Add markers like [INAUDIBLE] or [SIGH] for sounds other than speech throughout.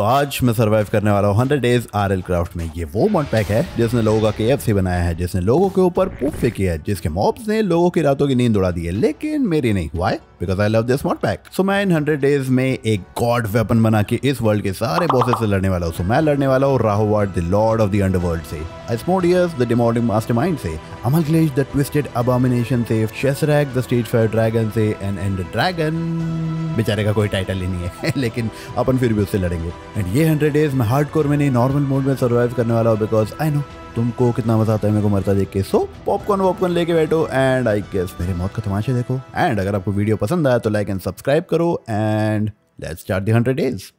तो आज मैं सरवाइव करने वाला हूँ hundred days R L craft में। ये वो मॉड पैक है जिसने लोगों का के बनाया है, जिसने लोगों के ऊपर पुफ फेंकी है, जिसके मॉब्स ने लोगों की रातों की नींद उड़ा दी है, लेकिन मेरी नहीं why because I love this mod pack so मैं इन हंड्रेड डेज़ में एक गॉड वेपन बना के इस वर्ल्ड के सारे बॉसेस से लड़ने वाला हूँ। सो मैं लड़ने वाला हूँ राहुवार्ड the lord of the underworld से, Asmodeus द डिमोडिंग मास्टरमाइंड से Amalgleish द ट्विस्टेड अबोमिनेशन से Shesrak the stage fire dragon से एंड एंड बेचारे का कोई टाइटल ही नहीं है, [LAUGHS] लेकिन अपन फिर भी उससे लड़ेंगे। एंड ये हंड्रेड डेज़ में हार्ड कोर में नहीं नॉर्मल मोड में सर्वाइव करने वाला हूँ बिकॉज़ आई नो तुमको कितना मज़ा आता है मेरे को मरता देख के? सो पॉपकॉर्न वॉपकॉर्न लेके बैठो एंड आई गेस मेरे मौत का तमाशा देखो। एंड अगर आपको वीडियो पसंद आया तो लाइक एंड सब्सक्राइब करो and let's start the hundred days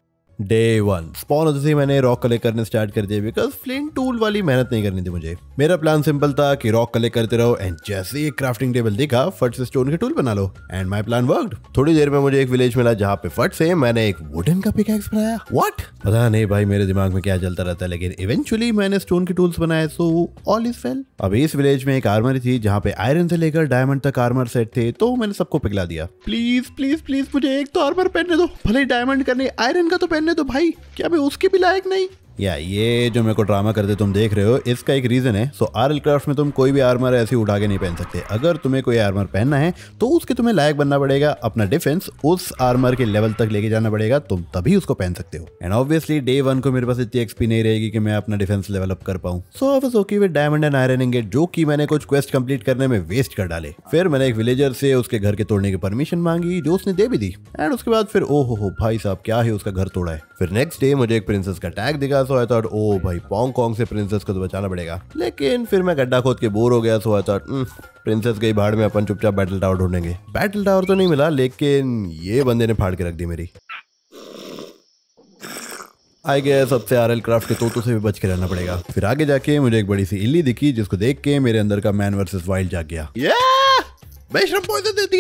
day one spawn होते से मैंने रॉक कलेक्ट करने स्टार्ट कर दिया बिकॉज़ फ्लिन टूल वाली मेहनत नहीं करनी थी मुझे। मेरा प्लान सिंपल था कि रॉक कलेक्ट करते रहो एंड जैसे ही क्राफ्टिंग टेबल देखा फट से स्टोन के टूल बना लो। एंड माई प्लान वर्क थोड़ी देर में मुझे एक विलेज मिला जहाँ पे फट से मैंने एक वुडन का पिकैक्स बनाया। व्हाट पता नहीं भाई मेरे दिमाग में क्या चलता रहता है लेकिन इवेंचुअली मैंने स्टोन के टूल्स बनाए सो ऑल इज़ फेल अब इस विलेज में एक आर्मर थी जहाँ पे आयरन से लेकर डायमंड तक आर्मर सेट थे तो मैंने सबको पिघला दिया। प्लीज़ प्लीज़ प्लीज़ मुझे एक तो आर्मर पहनने दो। भले डायमंड करने आयरन का तो पहनने दो भाई क्या मैं उसके भी लायक नहीं या ये जो मेरे को ड्रामा करते तुम देख रहे हो, इसका एक रीजन है। सो आर एल क्राफ्ट में तुम कोई भी आर्मर ऐसे उठा के नहीं पहन सकते। अगर तुम्हें कोई आर्मर पहनना है तो उसके तुम्हें लायक बनना पड़ेगा अपना डिफेंस उस आर्मर के लेवल तक लेके जाना पड़ेगा, तुम तभी उसको पहन सकते हो। एंड ऑब्वियसली डे वन को मेरे पास इतनी एक्सपी नहीं रहेगी कि मैं अपना डिफेंस लेवलअप कर पाऊँ। So I okay with diamond and iron ingot जो कि मैंने कुछ क्वेस्ट कंप्लीट करने में वेस्ट कर डाले। फिर मैंने एक विलेजर से उसके घर के तोड़ने की परमिशन मांगी, जो उसने दे भी दी। एंड उसके बाद फिर, ओहो हो भाई साहब, क्या है उसका घर तोड़ा है? फिर नेक्स्ट डे मुझे एक प्रिंसेस का टैग दिखा सो आई थॉट ओ भाई पोंग कॉन्ग से प्रिंसेस को तो बचाना पड़ेगा। लेकिन फिर मैं गड्ढा खोद के बोर हो गया सो आई थॉट प्रिंसेस गई भाड़ में अपन चुपचाप बैटल टावर ढूंढेंगे। बैटल टावर तो नहीं मिला, लेकिन ये बंदे ने फाड़ के रख दी मेरी। आई गया सबसे आर एल क्राफ्ट के तोतों से भी बच के रहना पड़ेगा। फिर आगे जाके मुझे एक बड़ी सी इल्ली दिखी, जिसको देख के मेरे अंदर का मैन वर्सेस वाइल्ड जाग गया। Yeah! पॉइजन देती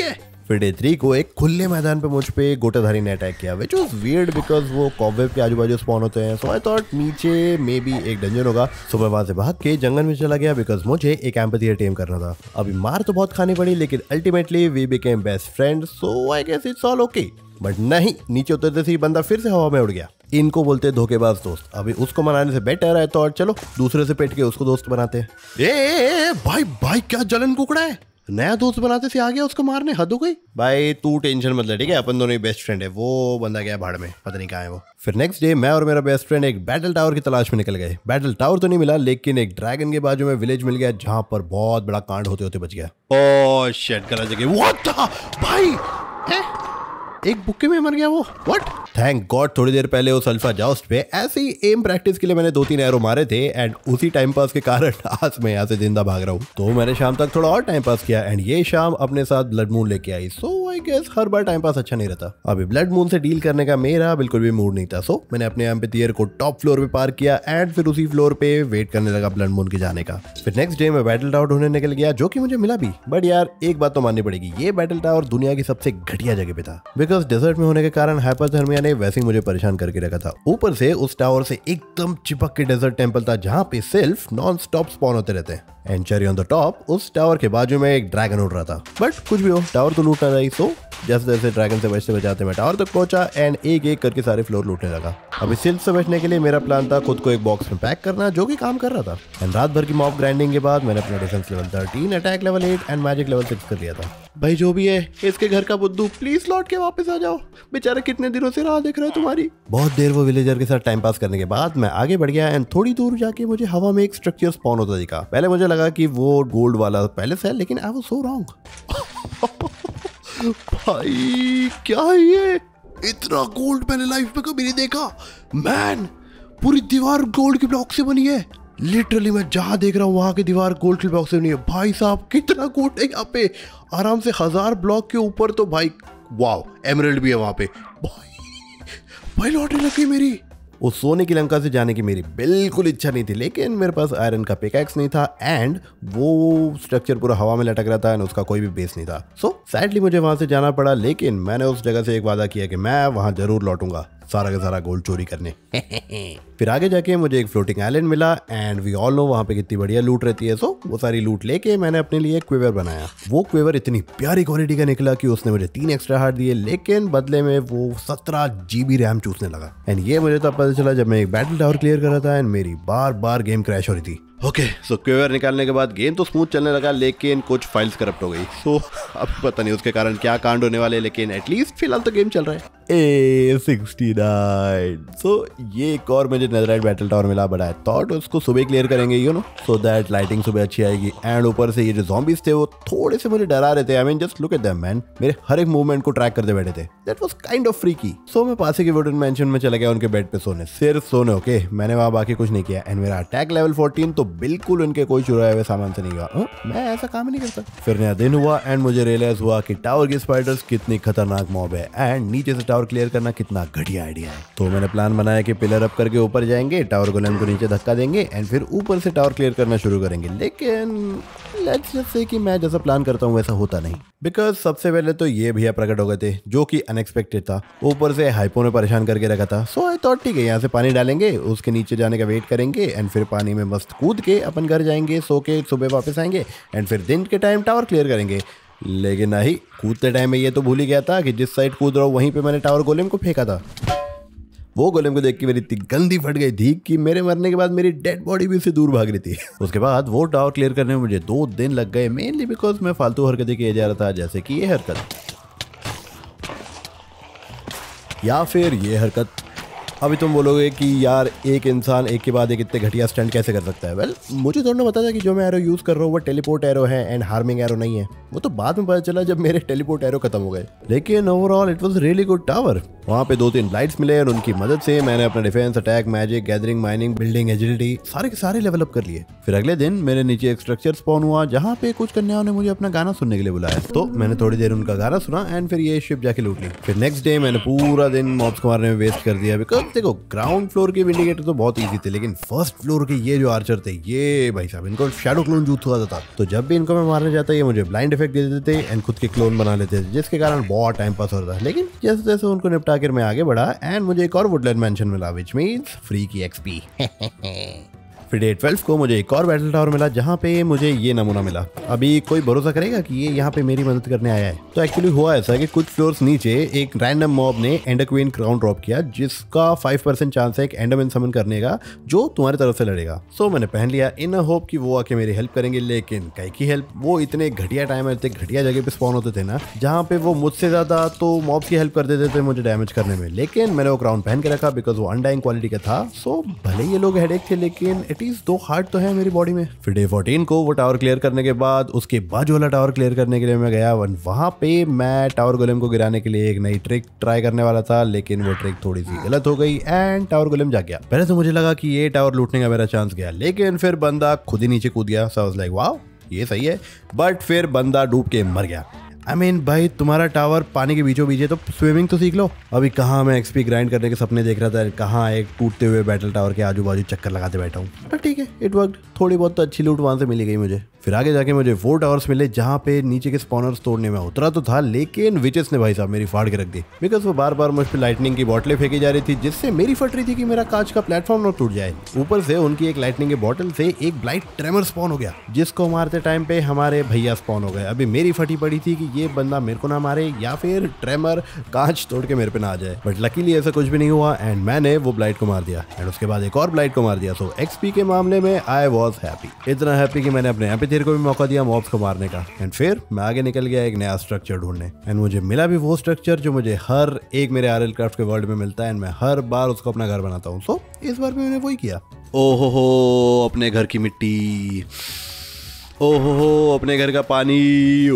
है थ्री को एक खुले मैदान पे मुझ पे गोटाधारी ने अटैक किया विच वॉज़ वियर्ड बिकॉज़ वो कॉवेब के आजू बाजू स्पॉन होते हैं. सो आई थॉट नीचे मे बी एक डंजन होगा. सो मैं वहाँ से भाग के जंगल में चला गया बिकॉज़ मुझे एक एम्पथियर टेम करना था. अभी मार तो बहुत खानी पड़ी लेकिन ultimately we became best friend so I guess it's all okay but नहीं नीचे उतरते से बंदा फिर से हवा में उड़ गया. इनको बोलते धोखेबाज दोस्त. अभी उसको मनाने से बेटर है तो और चलो दूसरे से पेट के उसको दोस्त बनाते हैं. ए, ए, ए, भाई भाई क्या जलन कुकड़ा है? नया दोस्त बनाते से आ गया उसको मारने? हद हो गई। भाई तू टेंशन मत ले ठीक है? अपन दोनों ही बेस्ट फ्रेंड है। वो बंदा गया भाड़ में पता नहीं कहा है वो। फिर नेक्स्ट डे मैं और मेरा बेस्ट फ्रेंड एक बैटल टावर की तलाश में निकल गए। बैटल टावर तो नहीं मिला लेकिन एक ड्रैगन के बाजू में विलेज मिल गया जहाँ पर बहुत बड़ा कांड होते होते बच गया। ओ शेट करा जगह। भाई ए? एक बुक्के में मर गया वो। वट थैंक गॉड थोड़ी देर पहले उस अल्फ़ा जाउस्ट पे ऐसे ही एम प्रैक्टिस के लिए मैंने दो तीन एरो मारे थे एंड उसी टाइम पास के कारण [LAUGHS] आज मैं यहाँ से ज़िंदा भाग रहा हूँ। तो मैंने शाम तक थोड़ा और टाइम पास किया एंड ये शाम अपने साथ ब्लड मून लेके आई। सो I guess her bar time pass अच्छा नहीं रहता। अभी ब्लड मून से डील करने का मेरा बिल्कुल भी मूड नहीं था। सो मैंने अपने एम पे को टॉप फ्लोर पे पार किया एंड फिर उसी फ्लोर पे वेट करने लगा ब्लड मून के जाने का। फिर नेक्स्ट डे में बैटल टावर ढूँढने निकल गया, जो कि मुझे मिला भी। बट यार, एक बात तो माननी पड़ेगी, ये बैटल टावर दुनिया की सबसे घटिया जगह पे था। बिकॉज़ डेजर्ट में होने के कारण हाइपरथर्मिया ने वैसे ही मुझे परेशान करके रखा था। ऊपर से उस टावर से एकदम चिपक के डेजर्ट टेंपल था, जहाँ पे सिर्फ़ नॉन स्टॉप स्पॉन होते रहते हैं। And cherry on the top उस टावर के बाजू में एक ड्रैगन उड़ रहा था। बट कुछ भी हो टावर तो लूटना नहीं सो जैसे जैसे ड्रैगन से बचते बचाते मैं टावर तक तो पहुँचा एंड एक एक करके सारे फ्लोर लूटने लगा। अभी सिल्क से बचने के लिए मेरा प्लान था खुद को एक बॉक्स में पैक करना, जो कि काम कर रहा था। एंड रात भर की मॉप ग्राइंडिंग के बाद मैंने अपना defence level thirteen attack level eight and magic level six कर लिया था। भाई जो भी है इसके घर का बुद्धू प्लीज़ लौट के वापस आ जाओ। बेचारे कितने दिनों से राह देख रहे हो तुम्हारी? बहुत देर वो विलेजर के साथ टाइम पास करने के बाद मैं आगे बढ़ गया एंड थोड़ी दूर जाके मुझे हवा में एक स्ट्रक्चर स्पॉन होता दिखा। पहले मुझे लगा कि वो गोल्ड वाला पैलेस है लेकिन आई वो सो रॉन्ग भाई क्या है ये? इतना गोल्ड मैंने लाइफ में कभी नहीं देखा। मैन पूरी दीवार गोल्ड के ब्लॉक से बनी है। लिटरली मैं जहाँ देख रहा हूँ वहाँ की दीवार गोल्ड के ब्लॉक से बनी है। भाई साहब कितना गोल्ड है यहाँ पे। आराम से हज़ार ब्लॉक के ऊपर तो भाई वाओ एमरल्ड भी है वहाँ पे। भाई भाई लॉटरी लगी मेरी। उस सोने की लंका से जाने की मेरी बिल्कुल इच्छा नहीं थी लेकिन मेरे पास आयरन का पिकैक्स नहीं था एंड वो स्ट्रक्चर पूरा हवा में लटक रहा था एंड उसका कोई भी बेस नहीं था। सो so, सैडली मुझे वहाँ से जाना पड़ा लेकिन मैंने उस जगह से एक वादा किया कि मैं वहाँ ज़रूर लौटूँगा। सारा का सारा गोल्ड चोरी करने। फिर आगे जाके मुझे एक फ्लोटिंग आइलैंड मिला एंड वी ऑल नो वहाँ पे कितनी बढ़िया लूट रहती है। सो वो सारी लूट लेके मैंने अपने लिए क्वेवर बनाया। वो क्वेवर इतनी प्यारी क्वालिटी का निकला कि उसने मुझे तीन एक्स्ट्रा हार्ट दिए, लेकिन बदले में वो सत्रह जीबी रैम चूसने लगा। एंड ये मुझे तब पता चला जब मैं एक बैटल टावर क्लियर कर रहा था एंड मेरी बार बार गेम क्रैश हो रही थी। ओके सो क्वेवर निकालने के बाद गेम तो स्मूथ चलने लगा लेकिन कुछ फाइल्स करप्ट हो गई। सो so, अब पता नहीं उसके कारण क्या कांड होने वाले लेकिन एटलीस्ट फ़िलहाल तो गेम चल रहा है। ए सिक्सटी नाइन सो ये एक और मुझे नजराइट बैटल टावर मिला बड़ा है। थॉट उसको सुबह क्लियर करेंगे you know so that lighting सुबह अच्छी आएगी। एंड ऊपर से ये जो जॉम्बीज थे वो थोड़े से मुझे डरा रहे थे। I mean just look at them man मेरे हर एक मूवमेंट को ट्रैक करते बैठे थे। That was kind of freaky so मैं पास के वुडन मेंशन में चला गया उनके बेड पे सोने। सिर्फ़ सोने ओके मैंने वहाँ बाकी कुछ नहीं किया। एंड मेरा अटैक लेवल 14 तो बिल्कुल उनके कोई चुराए हुए सामान से नहीं हुआ। हाँ, मैं ऐसा काम नहीं करता। फिर नया दिन हुआ एंड मुझे रियलाइज़ हुआ कि टावर की स्पाइडर्स कितनी खतरनाक मॉब है एंड नीचे से टावर क्लियर करना कितना घटिया आइडिया है। तो मैंने प्लान बनाया कि पिलर अप करके ऊपर जाएँगे टावर गोलेम को नीचे धक्का देंगे एंड फिर ऊपर से टावर क्लियर करना शुरू करेंगे। लेकिन लेट्स जस्ट से कि मैं जैसा प्लान करता हूँ, वैसा होता नहीं। बिकॉज़ सबसे पहले तो ये भैया प्रकट हो गए थे, जो कि अनएक्सपेक्टेड था। ऊपर से हाइपो ने परेशान करके रखा था। सो आई थॉट ठीक है, यहाँ से पानी डालेंगे, उसके नीचे जाने का वेट करेंगे एंड फिर पानी में मस्त कूद के अपन घर जाएँगे, सो के सुबह वापस आएँगे एंड फिर दिन के टाइम टावर क्लियर करेंगे. लेकिन नहीं, कूदते टाइम में ये तो भूल ही गया था कि जिस साइड कूद रहा हूँ, वहीं पर मैंने टावर गोलेम को फेंका था। वो गोलेम को देख के मेरी इतनी गंदी फट गई थी कि मेरे मरने के बाद मेरी डेड बॉडी भी उससे दूर भाग रही थी। [LAUGHS] उसके बाद वो टावर क्लियर करने में मुझे दो दिन लग गए मेनली बिकॉज़ मैं फालतू हरकतें किए जा रहा था, जैसे कि ये हरकत। या फिर ये हरकत अभी तुम बोलोगे कि यार एक इंसान एक के बाद एक इतने घटिया स्टंट कैसे कर सकता है? वेल well, मुझे थोड़ा पता था कि जो मैं एरो यूज़ कर रहा हूँ वो टेलीपोर्ट एरो है एंड हार्मिंग एरो नहीं है। वो तो बाद में पता चला जब मेरे टेलीपोर्ट एरो खत्म हो गए। लेकिन overall it was really good tower वहाँ पे दो तीन लाइट्स मिले और उनकी मदद से मैंने अपना defence attack magic gathering mining building agility सारे के सारे लेवल अप कर लिए। फिर अगले दिन मेरे नीचे एक स्ट्रक्चर स्पॉन हुआ जहाँ पे कुछ कन्याओं ने मुझे अपना गाना सुनने के लिए बुलाया। तो मैंने थोड़ी देर उनका गाना सुना एंड फिर ये शिप जाके लूट ली। फिर नेक्स्ट डे मैंने पूरा दिन मॉब्स को मारने में वेस्ट कर दिया बिकॉज़ देखो ग्राउंड फ्लोर के इंडिकेटर तो बहुत ईजी थे, लेकिन फ़र्स्ट फ्लोर के ये जो आर्चर थे, ये भाई साहब, इनको शेडो क्लोन जूत हुआ था तो जब भी इनको मैं मारने जाता, ये मुझे ब्लाइंड इफ़ेक्ट दे देते एंड खुद के क्लोन बना लेते थे जिसके कारण बहुत टाइम पास होता था। लेकिन जैसे जैसे उनको निपटा कर मैं आगे बढ़ा एंड मुझे एक और वुडलैंड मैंशन मिला विच मीन्स फ्री की एक्सपी [LAUGHS] फिर डे ट्वेल्व को मुझे एक और बैटल टावर मिला, जहाँ पे मुझे ये नमूना मिला। अभी कोई भरोसा करेगा कि ये यहाँ पे मेरी मदद करने आया है? तो एक्चुअली हुआ ऐसा कि कुछ फ्लोर्स नीचे एक रैंडम मॉब ने एंडर क्वीन क्राउन ड्रॉप किया, जिसका फाइव परसेंट चांस है एक एंडरमैन समन करने का, जो तुम्हारी तरफ़ से लड़ेगा। सो मैंने पहन लिया, इन होप कि वो आके मेरी हेल्प करेंगे, लेकिन कई की हेल्प वो इतने घटिया टाइम है घटिया जगह पे स्पॉन होते थे ना, जहाँ पे वो मुझसे ज़्यादा तो मॉब की हेल्प कर देते थे मुझे डैमेज करने में। लेकिन मैंने वो क्राउन पहन के रखा बिकॉज़ वो अनडाइंग क्वालिटी का था। सो भले ये लोग हेडेक थे, लेकिन इज़ दो हार्ड तो है मेरी बॉडी में। फिर डे फोर्टीन को वो टावर क्लियर करने के बाद, उसके बाजू वाला टावर क्लियर करने के लिए मैं गया वन वहाँ पे मैं टावर गोलेम को गिराने के लिए एक नई ट्रिक ट्राई करने वाला था, लेकिन वो ट्रिक थोड़ी सी गलत हो गई एंड टावर गोलेम जा गया। पहले तो मुझे लगा कि ये टावर लूटने का मेरा चांस गया, लेकिन फिर बंदा खुद ही नीचे कूद गया। सो लाइक वाह ये सही है। बट फिर बंदा डूब के मर गया। आई I मीन mean, भाई तुम्हारा टावर पानी के बीचों बीच है तो स्विमिंग तो सीख लो। अभी कहाँ मैं एक्सपी ग्राइंड करने के सपने देख रहा था कहाँ एक टूटते हुए बैटल टावर के आजू बाजू चक्कर लगाते बैठा हूँ। बट ठीक है इट वर्क थोड़ी बहुत तो अच्छी लूट वहाँ से मिली गई मुझे। फिर आगे जाके मुझे फोर टावर्स मिले जहाँ पे नीचे के स्पॉनर्स तोड़ने में उतरा तो था लेकिन विचेस ने भाई साहब मेरी फाड़ के रख दी। बिकॉज़ वो बार बार मुझ पर लाइटनिंग की बॉटलें फेंकी जा रही थी जिससे मेरी फट रही थी कि मेरा कांच का प्लेटफॉर्म न टूट जाए। ऊपर से उनकी एक लाइटनिंग की बॉटल से एक ब्लाइट ट्रेमर स्पॉन हो गया जिसको मारते टाइम पे हमारे भैया स्पॉन हो गए। अभी मेरी फटी पड़ी थी कि ये बंदा मेरे को ना मारे या फिर ट्रेमर कांच तोड़ के मेरे पे ना आ जाए। बट लकीली ऐसा कुछ भी नहीं हुआ एंड मैंने वो ब्लाइट को मार दिया। एंड उसके बाद एक और ब्लाइट को मार दिया। सो एक्सपी के मामले में आई वॉज़ हैप्पी इतना हैप्पी कि मैंने अपने एम्पीथियर को भी मौका दिया मॉब्स को मारने का। एंड फिर मैं आगे निकल गया एक नया स्ट्रक्चर ढूँढने। एंड मुझे मिला भी वो स्ट्रक्चर जो मुझे हर एक मेरे आर क्राफ्ट के वर्ल्ड में मिलता है। एंड मैं हर बार उसको अपना घर बनाता हूँ। सो इस बार भी मैंने वही किया। ओहो हो अपने घर की मिट्टी। ओहो, अपने घर का पानी।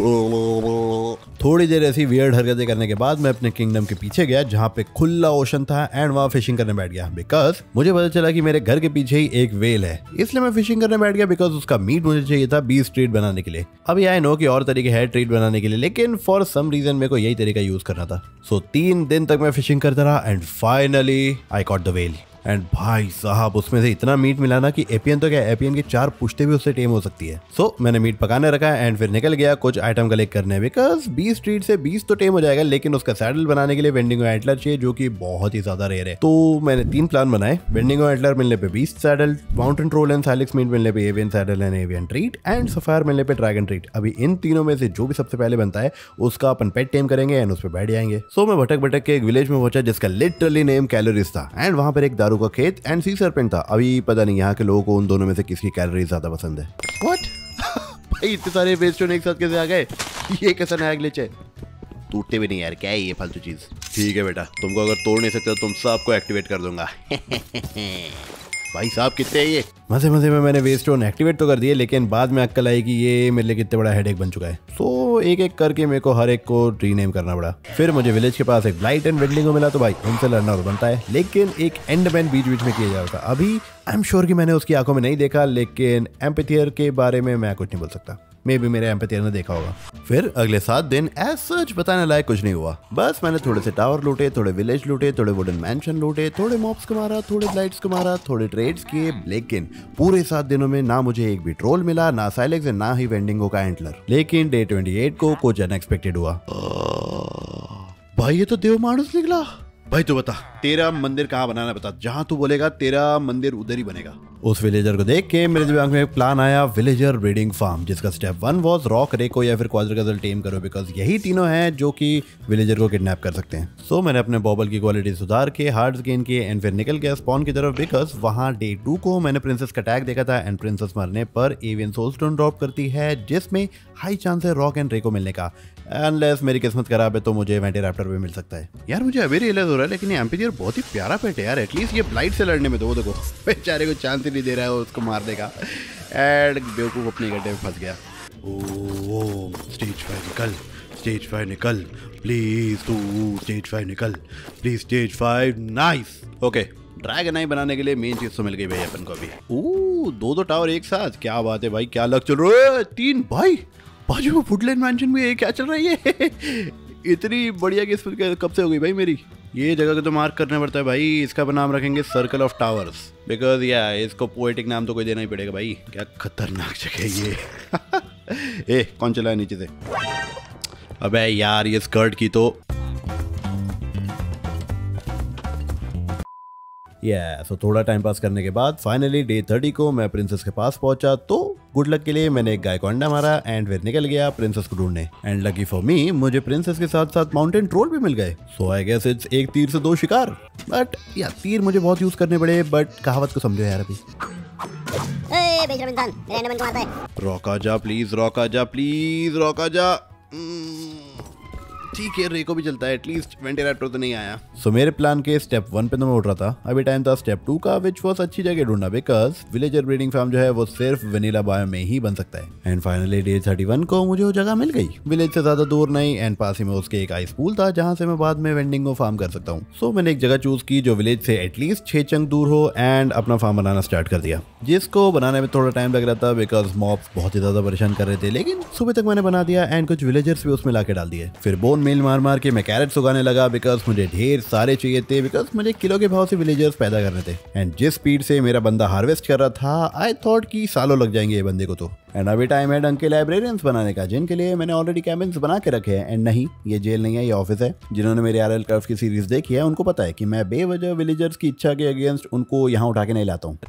थोड़ी देर ऐसी वियर्ड हरकतें करने के बाद मैं अपने किंगडम के पीछे गया, जहाँ पे खुला ओशन था एंड वहाँ फिशिंग करने बैठ गया। बिकॉज़ मुझे पता चला कि मेरे घर के पीछे ही एक वेल है। इसलिए मैं फिशिंग करने बैठ गया बिकॉज़ उसका मीट मुझे चाहिए था बीस ट्रीट बनाने के लिए। अभी आई नो कि और तरीके है ट्रीट बनाने के लिए, लेकिन फॉर सम रीजन मेरे को यही तरीका यूज़ करना था। सो तीन दिन तक मैं फिशिंग करता रहा and finally I caught the whale and भाई साहब उसमें से इतना मीट मिला ना कि एपीएन तो क्या एपीएन की चार पुश्ते भी उससे टेम हो सकती है। सो so, मैंने मीट पकाने रखा है एंड फिर निकल गया कुछ आइटम कलेक्ट करने। बिकॉज़ बीस स्ट्रीट से बीस तो टेम हो जाएगा लेकिन उसका सैडल बनाने के लिए वेंडिंग एटलर चाहिए जो कि बहुत ही ज़्यादा रेयर है। तो मैंने तीन प्लान बनाए। वेंडिंग एटलर मिलने पे beast saddle mountain troll and salix meat मिलने पे avian saddle and avian treat and sapphire मिलने पे ड्रैगन ट्रीट अभी इन तीनों में से जो भी सबसे पहले बनता है उसका अपन पेट टेम करेंगे एंड उस पर बैठ जाएँगे। सो मैं भटक भटक के एक विलेज में पहुँचा जिसका लिटरली नेम कैलोरीज था। एंड वहाँ पर एक दारू का खेत एंड सी सरपेंट था। अभी पता नहीं यहाँ के लोगों को उन दोनों में से किसकी कैलोरीज ज़्यादा पसंद है। व्हाट [LAUGHS] भाई इतने सारे वेस्टर्न एक साथ कैसे आ गए? ये कैसा नया ग्लिच है? टूटते भी नहीं यार क्या है ये फालतू चीज़? ठीक है बेटा तुमको अगर तोड़ नहीं सकते तो तुम सबको एक्टिवेट कर दूँगा। [LAUGHS] भाई साहब, कितने ये? मज़े मज़े में मैंने वेस्ट स्टोन एक्टिवेट तो कर दिए, लेकिन बाद में अक्कल आई कि ये मेरे लिए कितने बड़ा हेडेक बन चुका है। सो तो एक एक करके मेरे को हर एक को रीनेम करना पड़ा। फिर मुझे विलेज के पास एक ब्लाइट एंड वेडलिंग को मिला तो भाई उनसे लड़ना तो बनता है। लेकिन एक एंड मैन बीच बीच में किया जा रहा था। अभी आई एम श्योर कि मैंने उसकी आँखों में नहीं देखा, लेकिन एम्पिथियर के बारे में मैं कुछ नहीं बोल सकता। मे भी मेरे एम्पतियर ने देखा होगा। फिर अगले सात दिन एज सच बताने लायक कुछ नहीं हुआ। बस मैंने थोड़े से टावर लूटे, थोड़े विलेज लूटे, थोड़े वुडन मैंशन लूटे, थोड़े मॉब्स को मारा थोड़े लाइट्स को मारा थोड़े ट्रेड्स किए। लेकिन पूरे सात दिनों में ना मुझे एक भी ट्रोल मिला, ना साइलेक्स ना ही वेंडिंगो का एंटलर लेकिन डे ट्वेंटी को कुछ अनएक्सपेक्टेड हुआ। भाई, ये तो देव मानुस निकला। भाई तू बता। तेरा मंदिर कहाँ बनाना बता। जहाँ तू बोलेगा तेरा मंदिर उधर ही बनेगा। उस विलेजर को देख के मेरे दिमाग में एक प्लान आया विलेजर ब्रीडिंग फार्म जिसका स्टेप वन वॉज़ रॉक रेको या फिर क्वाड्रिकल टेम करो बिकॉज़ यही तीनों हैं जो कि विलेजर को किडनैप कर सकते हैं। सो so, मैंने अपने बॉबल की क्वालिटी सुधार के हार्ड गेन किए एंड फिर निकल गया स्पॉन की तरफ़ बिकॉज़ वहाँ डे टू को मैंने प्रिंसेस का टैग देखा था एंड प्रिंसेस मरने पर एवियन सोलस्टोन ड्रॉप करती है जिसमें हाई चांस है रॉक एंड रेको मिलने का। अनलेस मेरी किस्मत खराब है तो मुझे वेंटी भी मिल सकता है। यार मुझे अभी रियलाइज़ हो रहा है लेकिन ये एम्पीरियर बहुत ही प्यारा पेट है यार। एटलीस्ट ये फ़्लाइट से लड़ने में दो देखो [LAUGHS] बेचारे को चांस ही नहीं दे रहा है उसको मारने का। एंड बेवकूफ़ अपने गड्ढे में फंस गया। ओ स्टेज फाइव निकल स्टेज फाइव निकल। प्लीज़ तू स्टेज फाइव निकल। Please stage five nice okay dragon eye बनाने के लिए मेन चीज़ तो मिल गई भाई अपन को अभी। ओ दो दो टावर एक साथ। क्या बात है भाई क्या लग चल रहा है? तीन भाई! बाजू में फुटलैंड मैंशन में क्या चल रहा है ये? इतनी बढ़िया किस्मत कब से हो गई भाई मेरी? ये जगह को तो मार्क करना पड़ता है भाई, इसका नाम रखेंगे सर्कल ऑफ़ टावर्स बिकॉज़ या इसको पोएटिक नाम तो कोई देना ही पड़ेगा भाई। क्या खतरनाक जगह ये। [LAUGHS] ए, कौन चला है नीचे से? अबे यार, ये स्कर्ट की तो या सो थोड़ा टाइम पास करने के बाद फाइनली डे थर्टी को मैं प्रिंसेस के पास पहुँचा तो गुड लक के लिए मैंने एक गाय को अंडा मारा एंड फिर निकल गया प्रिंसेस को ढूँढने। एंड लकी फॉर मी मुझे प्रिंसेस के साथ साथ माउंटेन ट्रोल भी मिल गए। सो आई गेस इट्स एक तीर से दो शिकार। बट या तीर मुझे बहुत यूज़ करने पड़े बट कहावत को समझो यार अभी। रोका जा प्लीज़ रोका जा प्लीज़ रोका जा। ठीक है रेको भी चलता है। एटलीस्ट वेंटिलेटर तो नहीं आया। सो so, मेरे प्लान के स्टेप वन पे तो मैं उठ रहा था। अभी टाइम था स्टेप टू का विच वॉज़ अच्छी जगह ढूंढना बिकॉज़ विलेजर ब्रीडिंग फार्म जो है वो सिर्फ़ वेनिला बायो में ही बन सकता है। And finally day thirty one को मुझे वो जगह मिल गई। विलेज से ज़्यादा दूर नहीं एंड पास ही में उसके एक आइस पूल था जहाँ से मैं बाद में वेंडिंग को फार्म कर सकता हूँ। सो so, मैंने एक जगह चूज़ की जो विलेज से एटलीस्ट छह चंग दूर हो एंड अपना फार्म बनाना स्टार्ट कर दिया। जिसको बनाने में थोड़ा टाइम लग रहा था बिकॉज़ मॉप बहुत ही ज़्यादा परेशान कर रहे थे लेकिन सुबह तक मैंने बना दिया एंड कुछ विलेजर्स भी उसमें ला डाल दिए। फिर बोन मेल मार मार के मैं कैरेट्स उगाने लगा बिकॉज़ मुझे ढेर सारे चाहिए थे बिकॉज़ मुझे किलो के भाव से विलेजर्स पैदा करने थे। एंड जिस स्पीड से मेरा बंदा हार्वेस्ट कर रहा था आई थॉट कि सालों लग जाएँगे ये बंदे को तो। एंड अभी टाइम है डंके लाइब्रेरियंस बनाने का, जिनके लिए मैंने ऑलरेडी कैबिन्स बना के रखे हैं। एंड नहीं, ये जेल नहीं है, ये ऑफ़िस है। जिन्होंने मेरे आर एल कर्फ की सीरीज़ देखी है, उनको पता है कि मैं बेवजह विलेजर्स की इच्छा के अगेंस्ट उनको यहाँ उठा के नहीं लाता हूँ।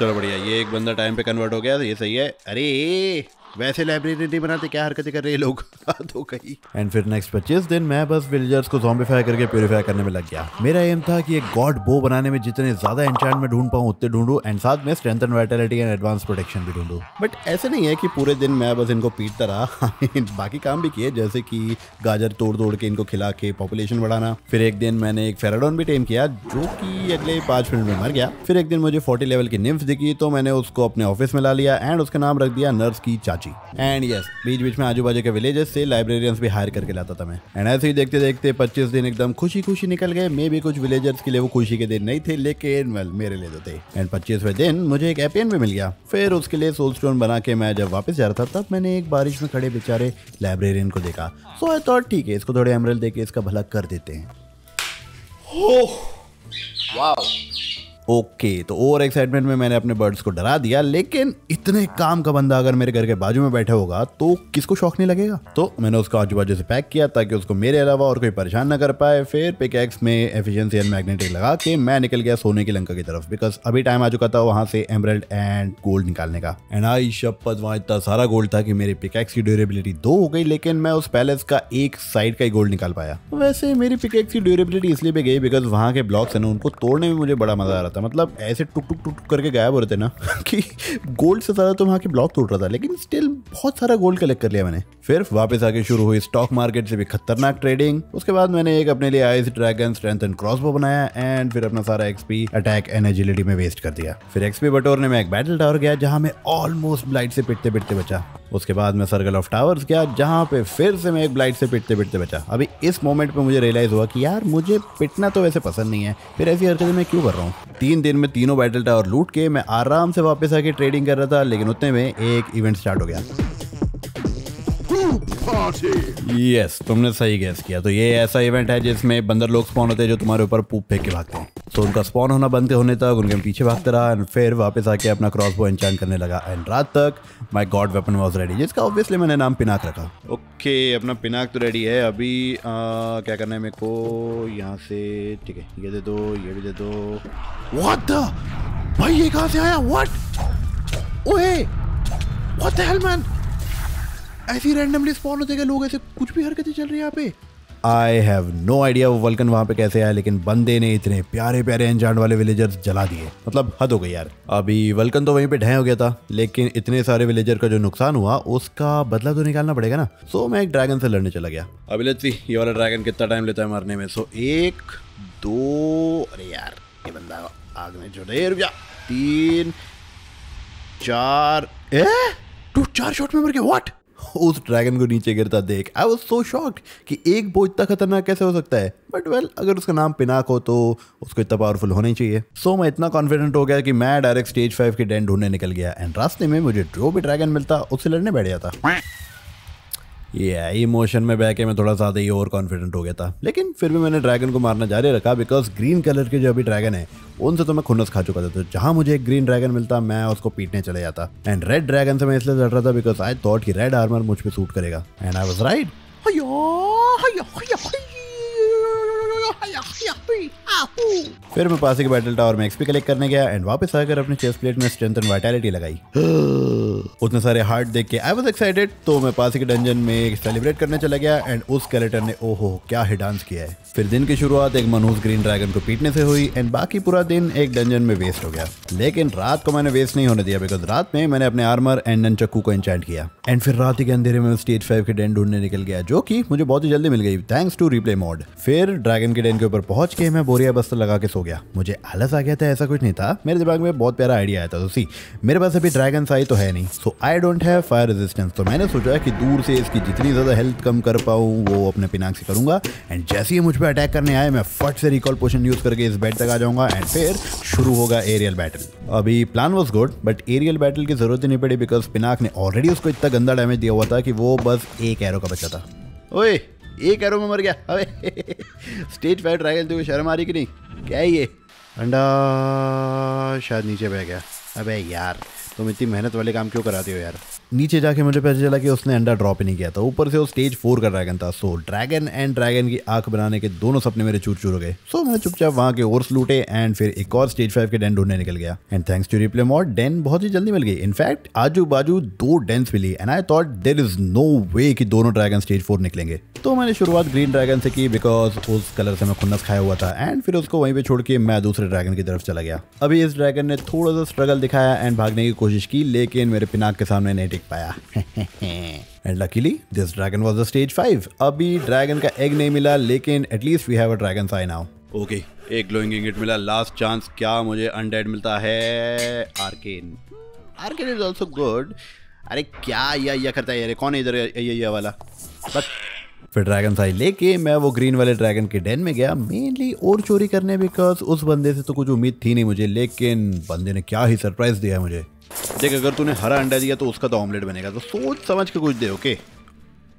चलो बढ़िया, ये एक बंदा टाइम पे कन्वर्ट हो गया तो ये सही है। अरे, वैसे लाइब्रेरी नहीं बनाते, क्या हरकतें कर रहे हैं लोग? तो कहीं एंड फिर नेक्स्ट पच्चीस दिन मैं बस विलेजर्स को जॉम्बिफाई करके प्योरीफाई करने में लग गया। मेरा एम था कि एक गॉड बो बनाने में जितने ज़्यादा एंचार्ट में ढूंढ पाऊँ उतने ढूंढू एंड साथ में strength and vitality and advance protection भी ढूंढू। बट ऐसे नहीं है कि पूरे दिन मैं बस इनको पीटता रहा। [LAUGHS] बाकी काम भी किए जैसे कि गाजर तोड़ तोड़ के इनको खिला के पॉपुलेशन बढ़ाना। फिर एक दिन मैंने एक फेराडोन भी टेम किया जो कि अगले पाँच मिनट में मर गया। फिर एक दिन मुझे फोर्टी लेवल की निम्फ दिखी तो मैंने उसको अपने ऑफ़िस में ला लिया एंड उसका नाम रख दिया नर्स की चाची। एंड यस बीच बीच में आजू बाजू के विलेजेस से लाइब्रेरियंस भी हायर करके लाता था मैं। एंड ऐसे ही देखते देखते पच्चीस दिन एकदम खुशी खुशी निकल गए। मे भी कुछ विलेजर्स के लिए वो खुशी के दिन नहीं थे लेकिन वेल मेरे लिए तो थे। एंड पच्चीसवें दिन मुझे एक एपियन भी मिल गया। फिर उसके लिए सोल स्टोन बना के मैं जब वापस जा रहा था तब मैंने एक बारिश में खड़े बेचारे लाइब्रेरियन को देखा। सो आई थॉट ठीक है इसको थोड़े एमरल दे के इसका भला कर देते हैं. ओके तो ओवर एक्साइटमेंट में मैंने अपने बर्ड्स को डरा दिया, लेकिन इतने काम का बंदा अगर मेरे घर के बाजू में बैठा होगा तो किसको शौक नहीं लगेगा? तो मैंने उसको आजू बाजू से पैक किया ताकि उसको मेरे अलावा और कोई परेशान ना कर पाए। फिर पिकैक्स में एफिशिएंसी एंड मैग्नेटिक लगा के मैं निकल गया सोने की लंका की तरफ़ बिकॉज़ अभी टाइम आ चुका था वहाँ से एमरल्ड एंड गोल्ड निकालने का। एंड आई शपथ वहाँ इतना सारा गोल्ड था कि मेरी पिकैक्स की ड्यूरेबिलिटी दो हो गई, लेकिन मैं उस पैलेस का एक साइड का ही गोल्ड निकाल पाया। वैसे मेरी पिकैक्स की ड्यूरेबिलिटी इसलिए भी गई बिकॉज़ वहाँ के ब्लॉक्स है ना, उनको तोड़ने में मुझे बड़ा मज़ा आ रहा था। मतलब ऐसे टुक टुक टुक टुक करके गायब हो रहे थे ना [LAUGHS] कि गोल्ड से ज़्यादा तो वहाँ के ब्लॉक टूट रहा था, लेकिन स्टिल बहुत सारा गोल्ड कलेक्ट कर लिया मैंने। फिर वापस आके शुरू हुई स्टॉक मार्केट से भी खतरनाक ट्रेडिंग उसके बाद मैंने एक अपने लिए ice dragon strength and crossbow बनाया एंड फिर अपना सारा एक्सपी अटैक एंड में वेस्ट कर दिया। फिर एक्सपी बटोरने में एक बैटल टावर गया जहाँ मैं ऑलमोस्ट ब्लाइट से पिटते पिटते बचा। उसके बाद मैं सर्कल ऑफ़ टावर्स गया जहाँ पे फिर से मैं एक ब्लाइट से पिटते पिटते बचा। अभी इस मोमेंट पे मुझे रियलाइज़ हुआ कि यार मुझे पिटना तो वैसे पसंद नहीं है, फिर ऐसी हरकतें मैं क्यों कर रहा हूँ? तीन दिन में तीनों बैटल टावर लूट के मैं आराम से वापस आके ट्रेडिंग कर रहा था, लेकिन उतने में एक इवेंट स्टार्ट हो गया। यस yes, तुमने सही गैस किया। तो ये ऐसा इवेंट है जिसमें बंदर लोग स्पॉन होते हैं जो तुम्हारे ऊपर पूप फेंक के भागते हैं। तो उनका स्पॉन होना बंद होने तक उनके पीछे भागते रहा एंड फिर वापस आके अपना क्रॉस बो एंचांट करने लगा। एंड रात तक my god weapon was ready जिसका ऑब्वियसली मैंने नाम पिनाक रखा। ओके okay, अपना पिनाक तो रेडी है। अभी आ, क्या करना है मेरे को? यहाँ से ठीक है ये दे दो ये भी दे दो। व्हाट द भाई ये कहाँ से आया? व्हाट ओए! व्हाट द हेल मैन ऐसी रैंडमली स्पॉन होते लोग, ऐसे कुछ भी हरकतें चल रही है यहाँ पे। आई हैव नो आइडिया वो वल्कन वहाँ पे कैसे आया, लेकिन बंदे ने इतने प्यारे प्यारे एंजान वाले विलेजर्स जला दिए। मतलब हद हो गई यार। अभी वल्कन तो वहीं पे ढह हो गया था, लेकिन इतने सारे विलेजर का जो नुकसान हुआ, उसका बदला तो निकालना पड़ेगा ना। सो मैं एक ड्रैगन से लड़ने चला गया। अभी सी ये वाला ड्रैगन कितना टाइम लेता है मारने में। सो एक, दो, अरे यार, ये बंदा आग में जा तीन, चार, ए? टू चार शॉट में मर गया? व्हाट उस ड्रैगन को नीचे गिरता देख। आई वॉज़ सो शॉक्ड कि एक बो इतना खतरनाक कैसे हो सकता है। बट वेल well, अगर उसका नाम पिनाक हो तो उसको इतना पावरफुल होना ही चाहिए। सो so, मैं इतना कॉन्फिडेंट हो गया कि मैं डायरेक्ट स्टेज फाइव के डेंट ढूँढने निकल गया। एंड रास्ते में मुझे जो भी ड्रैगन मिलता उससे लड़ने बैठ जाता। ये इमोशन में बह के मैं थोड़ा ज़्यादा ही ओवर कॉन्फिडेंट हो गया था। लेकिन फिर भी मैंने ड्रैगन को मारना जारी रखा बिकॉज़ ग्रीन कलर के जो अभी ड्रैगन है उनसे तो मैं खुनस खा चुका था तो जहाँ मुझे एक ग्रीन ड्रैगन मिलता, मैं उसको पीटने चले जाता। एंड रेड ड्रैगन से मैं इसलिए लड़ रहा था बिकॉज़ आई थॉट कि रेड आर्मर मुझ पर सूट करेगा। एंड आई वॉज़ राइट फिर मैं पास के बैटल टावर में एक्सपी कलेक्ट करने गया एंड वापस आकर अपने चेस्ट प्लेट में स्ट्रेंथ एंड वाइटैलिटी लगाई। उतने सारे हार्ट देख के आई वाज एक्साइटेड तो मैं पास के डंजन में सेलिब्रेट करने चला गया एंड उस कैरेक्टर ने ओहो, क्या ही डांस किया है। फिर दिन की शुरुआत एक मनहूस ग्रीन ड्रैगन को पीटने से हुई एंड बाकी पूरा दिन एक डंजन में वेस्ट हो गया। लेकिन रात को मैंने वेस्ट नहीं होने दिया बिकॉज़ रात में मैंने अपने आर्मर एंड नन चक्कू को एंचैंट किया। एंड फिर रात के अंधेरे में स्टेज फाइव के डेन ढूँढने निकल गया, जो कि मुझे बहुत ही जल्दी मिल गई थैंक्स टू रिप्ले मोड फिर ड्रैगन के डेन के ऊपर पहुँच के मैं बोरिया बस्तर लगा के सो गया। मुझे आलस आ गया था, ऐसा कुछ नहीं था। मेरे दिमाग में बहुत प्यारा आइडिया आया था तो सी मेरे पास अभी ड्रैगन साई तो है नहीं। So I don't have fire resistance तो मैंने सोचा कि दूर से इसकी जितनी ज़्यादा हेल्थ कम कर पाऊँ, वो अपने पिनाक से करूँगा। एंड जैसे ही मुझ पर अटैक करने आए, मैं फट से रिकॉल पोशन यूज़ करके इस बेड तक आ जाऊँगा। एंड फिर शुरू होगा एरियल बैटल अभी plan was good but aerial battle की ज़रूरत ही नहीं पड़ी बिकॉज़ पिनाक ने ऑलरेडी उसको इतना गंदा डैमेज दिया हुआ था कि वो बस एक एरो का बच्चा था। ओए! एक एरो में मर गया। अबे स्टेज फाइट ड्रैगन तो शर्म आ रही कि नहीं? क्या है ये? अंडा, शायद नीचे बह गया। अबे यार, तुम इतनी मेहनत वाले काम क्यों कराते हो यार? नीचे जाके मुझे पता चला कि उसने अंडा ड्रॉप ही नहीं किया था। ऊपर से वो स्टेज फोर का ड्रैगन था। सो ड्रैगन एंड ड्रैगन की आँख बनाने के दोनों सपने मेरे चूर चूर हो गए। सो मैंने चुपचाप वहाँ के ओर्स लूटे एंड फिर एक और स्टेज फाइव के डेन ढूँढने निकल गया। And thanks to replay mod den बहुत ही जल्दी मिल गई। इनफैक्ट आजू बाजू दो dens milli and I thought there is no way कि दोनों ड्रैगन स्टेज फोर निकलेंगे। तो मैंने शुरुआत ग्रीन ड्रैगन से की बिकॉज़ उस कलर से मैं खुन्नस खाया हुआ था एंड फिर उसको वहीं पे छोड़ के मैं दूसरे ड्रैगन की तरफ़ चला गया। अभी इस ड्रैगन ने थोड़ा सा स्ट्रगल दिखाया एंड भागने की कोशिश की, लेकिन मेरे पिनाक के सामने नहीं टिक पाया। And luckily this dragon was the stage five अभी ड्रैगन का एग नहीं मिला लेकिन at least we have a dragon Sai now okay एक ग्लोइंग इंगेट मिला। लास्ट चांस क्या मुझे अनडेड मिलता है? Arcane arcane is also good अरे क्या या या करता है यार? कौन है इधर ये ये वाला? बस फिर ड्रैगन साई लेके मैं वो ग्रीन वाले ड्रैगन के डेन में गया। मेनली और चोरी करने बिकॉज़ उस बंदे से तो कुछ उम्मीद थी नहीं मुझे लेकिन बंदे ने क्या ही सरप्राइज़ दिया मुझे। देख, अगर तूने हरा अंडा दिया तो उसका तो ऑमलेट बनेगा तो सोच समझ के कुछ दे ओके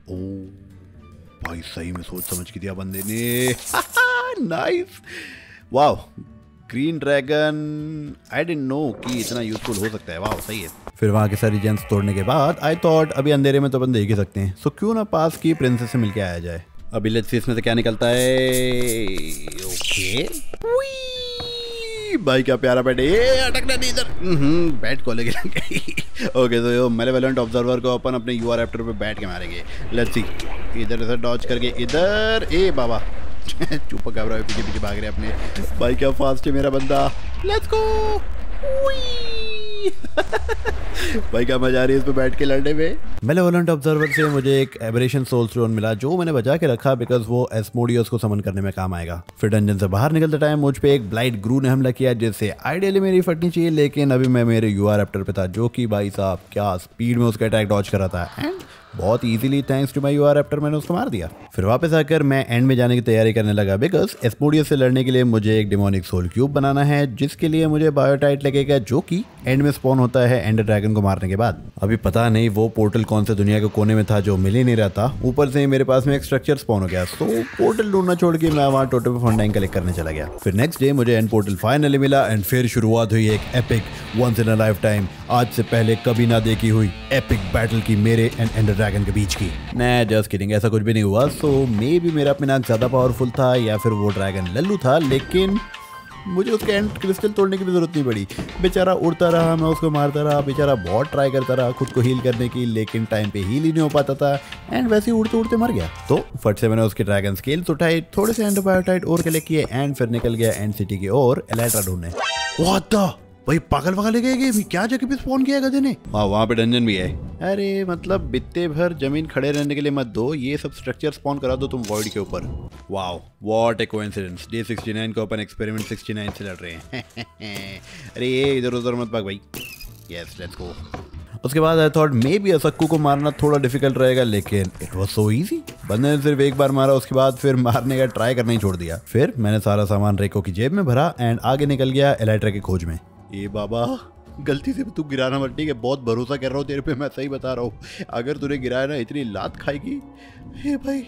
ओ, भाई, सही में सोच समझ के दिया बंदे ने। नाइस वाह green dragon I didn't know कि इतना यूजफुल हो सकता है। वाह सही है। फिर वहाँ के सारी जेंट्स तोड़ने के बाद आई थॉट अभी अंधेरे में तो अपन देख ही सकते हैं। सो क्यों ना पास की प्रिंसेस से मिलके आया जाए। अभी लेट्स सी इसमें से क्या निकलता है। ओके भाई क्या प्यारा बैट ये अटकना नहीं इधर। बैट को लेके ओके तो यो मेलेवलेंट ऑब्जर्वर को अपन अपने यू आर एप्टर पे बैठ के मारेंगे। लेट्स सी इधर इधर डॉच करके इधर। ए, बाबा। [LAUGHS] चुप घबरा पीछे पीछे भाग रहे अपने। भाई क्या फास्ट है मेरा बंदा। लेट्स गो [LAUGHS] भाई क्या मज़ा आ रही है इसमें बैठ के लड़ने में? मेलेवोलेंट ऑब्जर्वर से मुझे एक एबरेशन सोल स्टोन मिला, जो मैंने बचा के रखा बिकॉज़ वो एस्मोडियस को समन करने में काम आएगा। फिर डंजन से बाहर निकलते टाइम मुझ पे एक ब्लाइट ग्रू ने हमला किया, जिससे आइडियली मेरी फटनी चाहिए, लेकिन अभी मैं मेरे यू आर एप्टर पे था, जो कि भाई साहब, क्या स्पीड में उसका अटैक डॉच कर रहा था। एंड बहुत इजीली थैंक्स टू माय यूआर एप्टर मैंने उसको मार दिया। फिर वापस आकर मैं एंड में जाने की तैयारी करने लगा बिकॉज़ एस्पोडियस से लड़ने के लिए मुझे एक डिमोनिक सोल क्यूब बनाना है, जिसके लिए मुझे बायोटाइट लगेगा, जो कि एंड में स्पॉन होता है एंड ड्रैगन को मारने के बाद। अभी पता नहीं वो पोर्टल कौन से दुनिया के कोने में था जो मिल ही नहीं रहा था। ऊपर से मेरे पास में एक स्ट्रक्चर स्पॉन हो गया। तो पोर्टल ढूंढना छोड़ के मैं वहाँ टोटल फंडाइन कलेक्ट करने चला गया। फिर नेक्स्ट डे मुझे एंड पोर्टल फाइनली मिला एंड फिर शुरुआत हुई एक epic once in a lifetime आज से पहले कभी ना देखी हुई एपिक बैटल की मेरे एंड एंड ड्रैगन के बीच की। मैं जस्ट किडिंग ऐसा कुछ भी नहीं हुआ सो मे भी मेरा पिनाक ज़्यादा पावरफुल था या फिर वो ड्रैगन लल्लू था लेकिन मुझे उसके एंड क्रिस्टल तोड़ने की भी ज़रूरत नहीं पड़ी। बेचारा उड़ता रहा मैं उसको मारता रहा बेचारा बहुत ट्राई करता रहा खुद को हील करने की लेकिन टाइम पे हील ही नहीं हो पाता था एंड वैसे ही उड़ते उड़ते मर गया। तो फट से मैंने उसके ड्रैगन स्केल्स उठाए थोड़े से एंटीबायोटाइट और कलेक्ट किए एंड फिर निकल गया एंड सिटी की ओर एलेट्रा ढूँढने। भाई पागल वागल ले गए क्या जगह पे स्पॉन किया गधे ने? हाँ वहाँ पे डंजन भी है। अरे मतलब बित्ते भर ज़मीन खड़े रहने के लिए मत दो ये सब स्ट्रक्चर स्पॉन करा दो तुम वॉइड के ऊपर। Wow what a coincidence day 69 को अपन एक्सपेरिमेंट 69 से लड़ रहे हैं। [LAUGHS] अरे ये इधर उधर मत भाग भाई। यस लेट्स गो उसके बाद आई थॉट मे बी असक्कू को मारना थोड़ा डिफ़िकल्ट रहेगा लेकिन इट वॉज़ सो ईजी बंदे ने सिर्फ़ एक बार मारा उसके बाद फिर मारने का ट्राई करना ही छोड़ दिया। फिर मैंने सारा सामान रेको की जेब में भरा एंड आगे निकल गया एलाइट्रा की खोज में। ये बाबा गलती से तू गिराना मत ठीक है? बहुत भरोसा कर रहा हूँ तेरे पे मैं सही बता रहा हूँ। अगर तूने गिराया ना इतनी लात खाएगी। हे भाई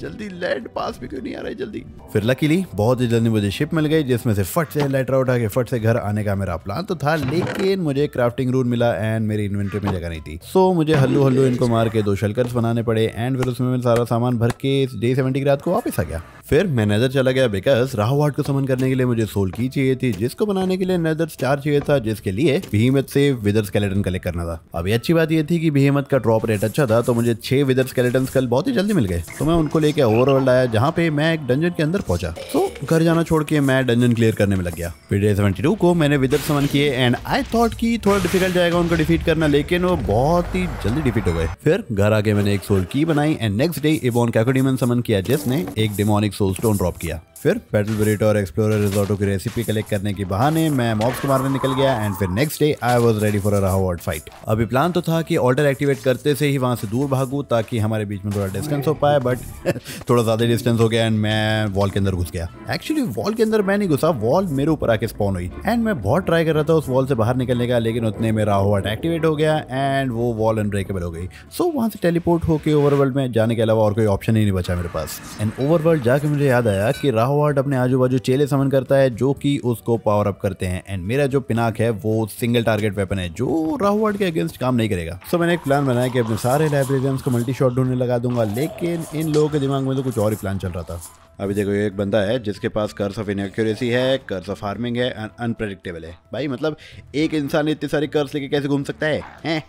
जल्दी लैंड पास भी क्यों नहीं आ रहा है जल्दी? फिर लकीली बहुत ही जल्दी मुझे शिप मिल गई जिसमें से फट से लेटर उठा के फट से घर आने का मेरा प्लान तो था लेकिन मुझे क्राफ्टिंग रूल मिला एंड मेरी इन्वेंट्री में जगह नहीं थी। सो so, मुझे हल्लू हल्लू इनको मार के दो शलकर्स बनाने पड़े एंड फिर उसमें सारा सामान भर के डे सेवेंटी की रात को वापस आ गया। फिर मैं नज़र चला गया बिकॉज़ राहवाट को समन करने के लिए मुझे सोल की चाहिए थी, जिसको बनाने के लिए नज़र स्टार चाहिए था, जिसके लिए भीमत से विदर स्केलेटन कलेक्ट करना था। अभी अच्छी बात यह थी कि भीमत का ड्रॉप रेट अच्छा था तो मुझे छह विदर स्केलेटन कल बहुत ही जल्दी मिल गए। तो मैं उनको लेके ओवरऑल्ड आया, जहाँ पे मैं एक डंजन के अंदर पहुँचा। तो घर जाना छोड़ के मैं डंजन क्लियर करने में लग गया। फिर डे सेवेंटी को मैंने विदर समन किए एंड आई थॉट कि थोड़ा डिफ़िकल्ट जाएगा उनको डिफीट करना, लेकिन वो बहुत ही जल्दी डिफीट हो गए। फिर घर आके मैंने एक सोल की बनाई and next day ebon cacodemon summon किया, जिसने एक डिमोनिक सोल स्टोन ड्रॉप किया। फिर बैटल बरीटो और एक्सप्लोरर रिजोर्टो की रेसिपी कलेक्ट करने के बहाने मैं मॉब्स को मारने निकल गया एंड फिर next day I was ready for a राहवर्ड fight अभी प्लान तो था कि ऑल्टर एक्टिवेट करते से ही वहाँ से दूर भागूं ताकि हमारे बीच में थोड़ा डिस्टेंस हो पाए बट [LAUGHS] थोड़ा ज़्यादा डिस्टेंस हो गया एंड मैं वॉल के अंदर घुस गया। एक्चुअली वॉल के अंदर मैं नहीं घुसा वॉल मेरे ऊपर आके स्पॉन हुई। एंड मैं बहुत ट्राई कर रहा था उस वॉल से बाहर निकलने का लेकिन उतने में राहवर्ड एक्टिवेट हो गया एंड वो वॉल अनब्रेकेबल हो गई। सो so, वहाँ से टेलीपोर्ट होकर ओवरवर्ल्ड में जाने के अलावा और कोई ऑप्शन ही नहीं बचा मेरे पास। एंड ओवरवर्ल्ड जाके मुझे याद आया कि राहवर्ड अपने आजू जो चेले समन करता है जो कि उसको पावर अप करते हैं। एंड मेरा जो पिनाक है वो सिंगल टारगेट वेपन है जो राहुवर्ड के अगेंस्ट काम नहीं करेगा। सो मैंने एक प्लान बनाया कि अपने सारे लाइब्रेरियंस को मल्टी शॉट ढूँढने लगा दूँगा लेकिन इन लोगों के दिमाग में तो कुछ और ही प्लान चल रहा था। अभी देखो ये एक बंदा है जिसके पास कर्स ऑफ़ इनक्यूरेसी है कर्स ऑफ़ फ़ार्मिंग है अनप्रेडिक्टेबल है। भाई मतलब एक इंसान इतनी सारी कर्स लेके कैसे घूम सकता है, है?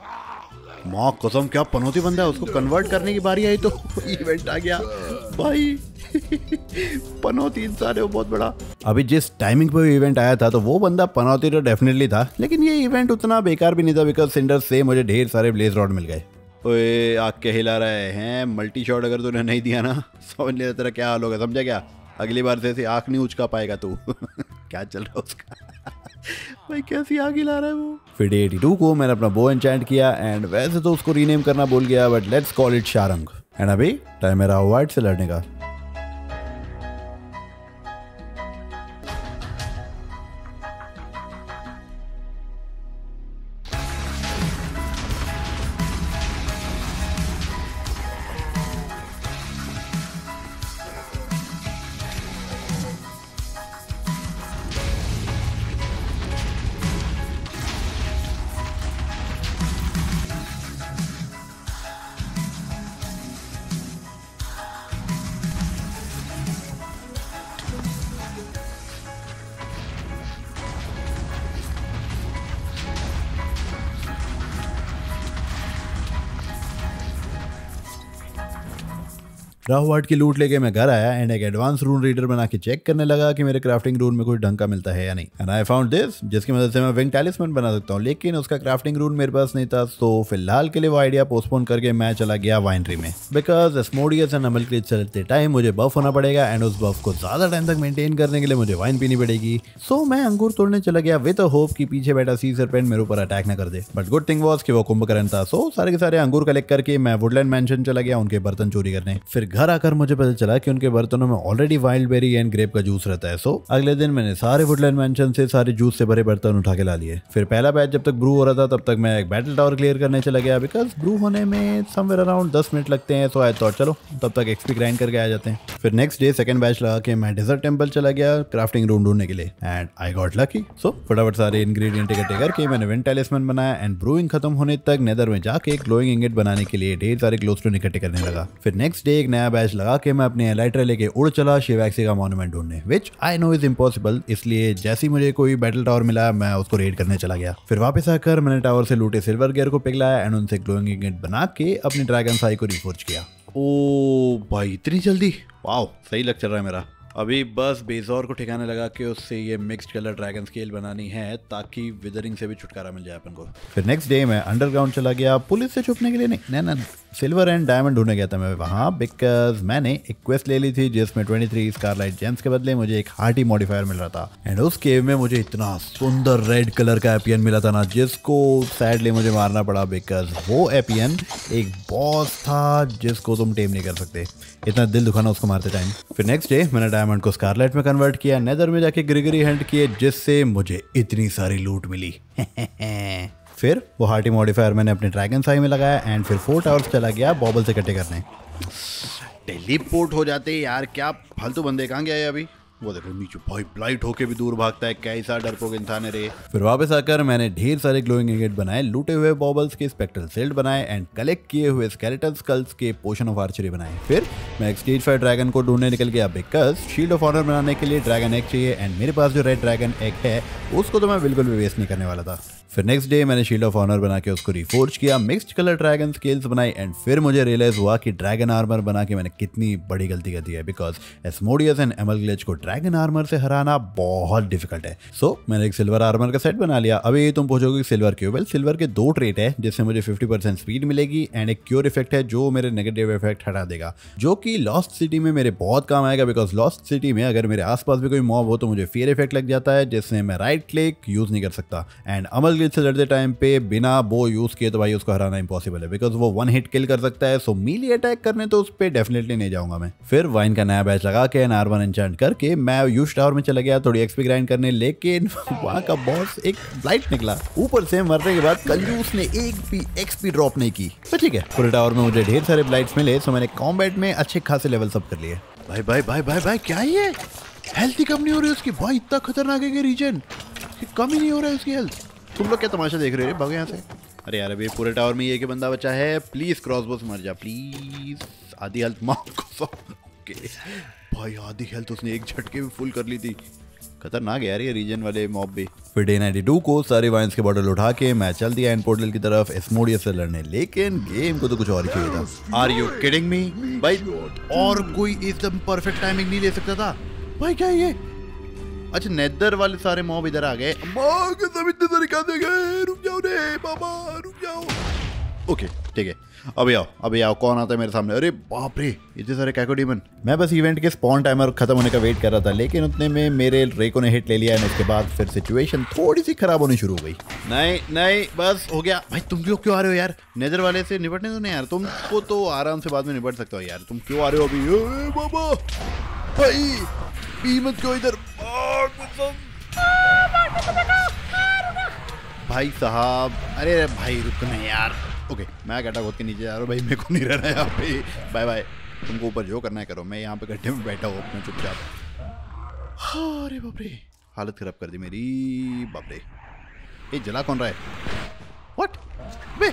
माँ, कसम, क्या पनौती बंदा है? उसको कन्वर्ट करने की बारी आई तो [LAUGHS] इवेंट आ गया। भाई, [LAUGHS] पनौती इंसान है वो बहुत बड़ा। अभी जिस टाइमिंग पे इवेंट आया था तो वो बंदा पनौती तो डेफिनेटली था, लेकिन ये इवेंट उतना बेकार भी नहीं था बिकॉज़ सिंडर से मुझे ढेर सारे ब्लेज रॉड मिल गए। ओए, आग के हिला रहे हैं। मल्टी शॉट अगर तूने नहीं दिया ना, [LAUGHS] समझ लिया तेरा क्या हाल होगा। समझा क्या? अगली बार से ऐसी आँख नहीं उचका पाएगा तू। क्या चल रहा है उसका? भाई, कैसी आग ला रहा है वो? फिर एटी टू को मैंने अपना बो एंड किया एंड वैसे तो उसको रीनेम करना बोल गया but let's call it Sharang and अभी टाइम मेरा वाइट से लड़ने का। क्राफ्ट की लूट लेके मैं घर आया एंड एक एडवांस रूल रीडर बना के चेक करने लगा कि मेरे क्राफ्टिंग रूल में कुछ ढंग का मिलता है या नहीं। एंड आई फाउंड दिस जिसकी मदद से मैं विंग टैलिसमैन बना सकता हूँ, लेकिन उसका क्राफ्टिंग रूल मेरे पास नहीं था तो फ़िलहाल के लिए वो आइडिया पोस्टपोन करके मैं चला गया वाइनरी में। बिकॉज़ स्मोडियस एंड अमल के चलते टाइम मुझे बफ होना पड़ेगा एंड उस बफ को ज़्यादा टाइम तक मेंटेन करने के लिए मुझे वाइन पीनी पड़ेगी। सो मैं अंगूर तोड़ने चला गया विद होप की पीछे बैठा सी सरपेंट मेरे ऊपर अटैक न कर दे। बट गुड थिंग वॉज़ कि वो कुंभकर्ण था सो सारे के सारे अंगूर कलेक्ट करके मैं वुडलैंड मैंशन चला गया, उनके बर्तन चोरी करने। फिर घर आकर मुझे पता चला कि उनके बर्तनों में already wild berry and grape का जूस रहता है। सो अगले दिन मैंने सारे वुडलैंड से सारे जूस से भरे बर्तन उठा के ला लिए। फिर पहला बैच जब तक ब्रू हो रहा था, तब तक मैं एक बैटल टावर क्लियर करने चला गया बिकॉज़ ब्रू होने में समवेयर अराउंड दस मिनट लगते हैं। सो आई थॉट चलो, तब तक एक्सपी ग्राइंड करके आ जाते हैं. फिर नेक्स्ट डे सेकंड बैच लगा के मैं डेजर्ट टेंपल चला गया क्राफ्टिंग रूम ढूँढने के लिए। And I got lucky so फटाफट सारे इंग्रेडिएंट इकट्ठे करके मैंने विंड टेलिस्मैन बनाया एंड ब्रूइंग खत्म होने तक नेदर में जाके एक ग्लोइंग इंगेट बनाने के लिए ढेर सारे ग्लोस्टोन इकट्ठे करने लगा। फिर नेक्स्ट डे एक नया बैच लगा के मैं अपने एलाइटर लेके उड़ चला शिवैक्सी का मॉन्यूमेंट ढूँढने which I know is impossible इसलिए जैसे ही मुझे कोई बैटल टावर मिला, मैं उसको रेड करने चला गया। फिर वापस आकर मैंने टावर से लूटे सिल्वर गेयर को पिघलाया एंड उनसे ग्लोइंग इंगेट बना के अपनी ड्रैगन साई को रिफोर्ज किया। ओ भाई, इतनी जल्दी? वाओ सही लग चल रहा है मेरा। अभी बस बेजोर को ठिकाने लगा के उससे ये मिक्स्ड कलर ड्रैगन स्केल बनानी है, ताकि विदरिंग से भी छुटकारा मिल जाए अपन को। फिर नेक्स्ट डे मैं अंडरग्राउंड चला गया पुलिस से छुपने के लिए नहीं नहीं नहीं सिल्वर एंड डायमंड ढूँढने गया था मैं वहाँ बिकॉज़ मैंने एक क्वेस्ट ले ली थी, जिसमें 23 स्कारलाइट जेम्स के बदले मुझे एक हार्टी मॉडिफायर मिल रहा था। एंड उस केव में मुझे इतना सुंदर रेड कलर का एपियन मिला था ना, जिसको सैडली मुझे मारना पड़ा बिकॉज़ वो एपियन एक बॉस था, जिसको तुम टेम नहीं कर सकते। इतना दिल दुखाना उसको मारते टाइम फिर नेक्स्ट डे मैंने डायमंड को स्कारलेट में कन्वर्ट किया, नेदर में जाके ग्रिगरी हंट किए, जिससे मुझे इतनी सारी लूट मिली। [LAUGHS] फिर वो हार्टी मॉडिफायर मैंने अपने ड्रैगन साई में लगाया एंड फिर फोर टावर्स चला गया बॉबल से इकट्ठे करने। टेलीपोर्ट हो जाते यार, क्या फालतू बंदे कहाँ गए अभी? वो देखो नीचे भाई ब्लाइट होके भी दूर भागता है, कैसा डरपोक इंसान है रे। फिर वापस आकर मैंने ढेर सारे ग्लोइंग इंगेट बनाए, लूटे हुए बॉबल्स के स्पेक्ट्रल सेल्ड बनाए एंड कलेक्ट किए हुए स्केलेटन स्कल्स के पोशन ऑफ़ आर्चरी बनाए। फिर मैं एक स्टेज फाइव ड्रैगन को ढूँढने निकल गया बिकॉज़ शील्ड ऑफ़ ऑनर बनाने के लिए ड्रैगन एग चाहिए एंड मेरे पास जो रेड ड्रैगन एग है, उसको तो मैं बिल्कुल भी वेस्ट नहीं करने वाला था। फिर नेक्स्ट डे मैंने शील्ड ऑफ़ ऑनर बना के उसको रिफोर्ज किया मिक्स्ड कलर ड्रैगन स्केल्स बनाई एंड फिर मुझे रियलाइज़ हुआ कि ड्रैगन आर्मर बना के मैंने कितनी बड़ी गलती कर दी है बिकॉज़ एसमोडियस एंड एमल ग्लेच को ड्रैगन आर्मर से हराना बहुत डिफ़िकल्ट है। सो so, मैंने एक सिल्वर आर्मर का सेट बना लिया। अभी तुम पूछोगे सिल्वर क्यों? वेल सिल्वर के दो ट्रेट है जिससे मुझे 50% स्पीड मिलेगी एंड एक क्योर इफ़ेक्ट है जो मेरे नेगेटिव इफ़ेक्ट हटा देगा जो कि लॉस्ट सिटी में मेरे बहुत काम आएगा बिकॉज़ लॉस्ट सिटी में अगर मेरे आसपास भी कोई मॉब हो तो मुझे फियर इफ़ेक्ट लग जाता है जिससे मैं राइट क्लिक यूज़ नहीं कर सकता। एंड अमल से लड़ते टाइम पे, बिना बो यूज़ किए तो भाई उसको हराना इंपॉसिबल है। बिकॉज़ वो वन हिट किल कर सकता है सो मीली अटैक करने तो उस पर डेफिनेटली नहीं जाऊँगा मैं। फिर वाइन का नया बैच लगा के एन आर वन एंचेंट करके, मैं यूज़ टावर में चला गया, थोड़ी एक्सपी ग्राइंड करने, लेकिन [LAUGHS] वहाँ का बॉस एक ब्लाइट निकला। ऊपर से मरने के बाद कंजूस ने एक भी एक्सपी ड्रॉप नहीं की। तो ठीक है, पूरे टावर में मुझे ढेर सारे ब्लाइट्स मिले सो मैंने कॉम्बैट में अच्छे खासे लेवल सब कर लिए। भाई भाई भाई भाई भाई, क्या ये? हेल्थ ही कम नहीं हो रही उसकी। भाई, इतना खतरनाक है रीजन कम ही नहीं हो रहा है उसकी हेल्थ तुम लोग क्या तमाशा देख रहे हो? भागो यहाँ से। अरे यार अभी पूरे टावर में ये कि बंदा बचा है। प्लीज़ क्रॉस बोस मर जा। प्लीज़ आधी हेल्थ [LAUGHS] माफ़ को ओके भाई आधी हेल्थ उसने एक झटके में फुल कर ली थी। खतरनाक यार ये रीजन वाले मॉब भी। फिर डे नाइनटी टू को सारे वाइन्स के बॉटल उठा के मैं चल दिया एंड पोर्टल की तरफ़। एस्मोडियस से लड़ने। लेकिन गेम को तो कुछ और ही चाहिए था। आर यू किडिंग मी भाई और कोई एकदम परफेक्ट टाइमिंग नहीं ले सकता था। भाई क्या ये? अच्छा नेदर वाले सारे मॉब इधर आ गए। सब इतने सारे कहते गए रुक जाओ रे बाबा रुक जाओ। ओके ठीक है। अभी आओ अभी आओ कौन आता है मेरे सामने? अरे बाप रे इतने सारे कैको डीमन मैं बस इवेंट के स्पॉन टाइमर खत्म होने का वेट कर रहा था लेकिन उतने में मेरे रेको ने हिट ले लिया है उसके बाद फिर सिचुएशन थोड़ी सी खराब होनी शुरू हो गई। नहीं नहीं बस हो गया। भाई तुम क्यों क्यों आ रहे हो यार? नेदर वाले से निपटने तो नहीं यार तुमको तो आराम से बाद में निपट सकते हो यार। तुम क्यों आ रहे हो अभी? बाबा भाई मत क्यों इधर। भाई साहब, अरे भाई, रुकना यार। ओके मैं गड्ढा खोद के नीचे जा रहा हूँ। भाई, मेरे को नहीं रहना है यहाँ पे। बाय बाय तुमको ऊपर जो करना है करो। मैं यहाँ पे गड्ढे में बैठा हूँ अपने चुपचाप। अरे बापरे। हालत खराब कर दी मेरी। बापरे। ये जला कौन रहा है? व्हाट बे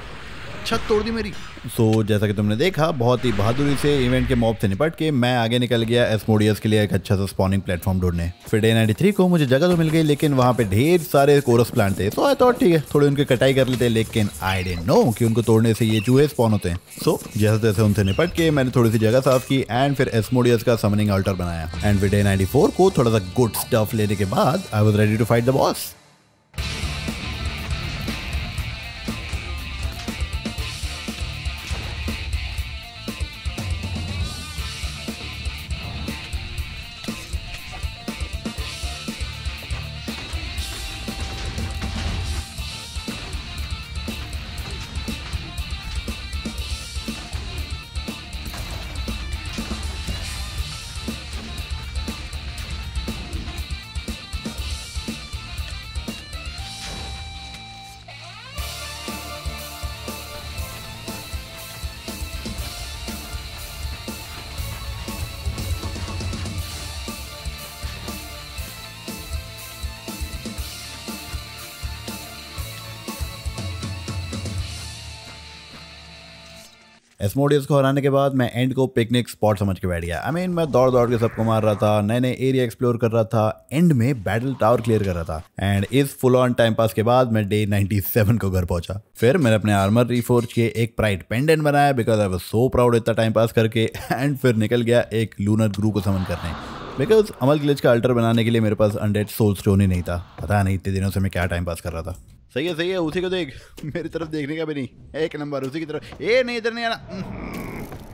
छत तोड़ दी मेरी। सो so, जैसा कि तुमने देखा बहुत ही बहादुरी से इवेंट के मॉब से निपट के मैं आगे निकल गया एसमोडियस के लिए एक अच्छा सा स्पॉनिंग प्लेटफॉर्म ढूँढने। फिर डे नाइनटी को मुझे जगह तो मिल गई लेकिन वहाँ पे ढेर सारे कोरस प्लांट थे। तो आई थॉट ठीक है थोड़ी उनकी कटाई कर लेते लेकिन आई डेंट नो कि उनको तोड़ने से ये चूहे स्पॉन होते हैं। सो so, जैसे तैसे उनसे निपट के मैंने थोड़ी सी जगह साफ़ की एंड फिर एसमोडियस का समनिंग अल्टर बनाया। एंड फिर डे नाइनटी को थोड़ा सा गुड स्टफ़ लेने के बाद I was ready to fight the boss Asmodeus को हराने के बाद मैं एंड को पिकनिक स्पॉट समझ के बैठ गया। आई I मीन mean, मैं दौड़ दौड़ के सबको मार रहा था नए नए एरिया एक्सप्लोर कर रहा था एंड में बैटल टावर क्लियर कर रहा था। एंड इस फुल ऑन टाइम पास के बाद मैं डे 97 को घर पहुँचा। फिर मैंने अपने आर्मर रिफोर्ज के एक प्राइड पेंडेंट बनाया because I was so proud इतना टाइम पास करके एंड फिर निकल गया एक लूनर ग्रू को समन करने। बिकॉज़ अमल ग्लिच का अल्टर बनाने के लिए मेरे पास अनडेड सोल स्टोन ही नहीं था। पता नहीं इतने दिनों से मैं क्या टाइम पास कर रहा था। सही है सही है, उसी को देख। मेरी तरफ़ देखने का भी नहीं। एक नंबर, उसी की तरफ़। ए नहीं, इधर नहीं आना।